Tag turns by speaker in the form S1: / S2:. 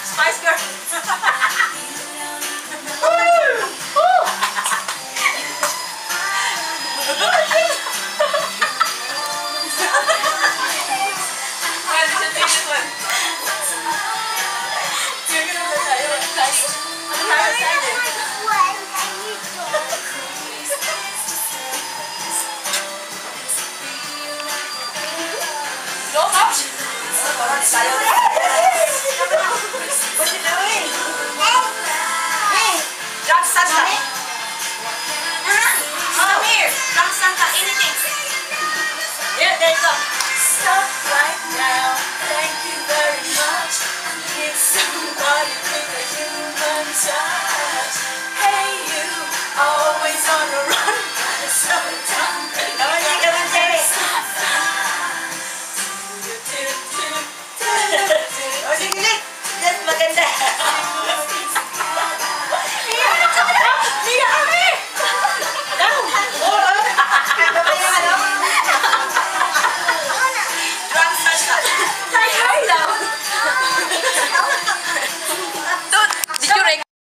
S1: Spice Girl. Well, you they go.
S2: Stop right
S1: now.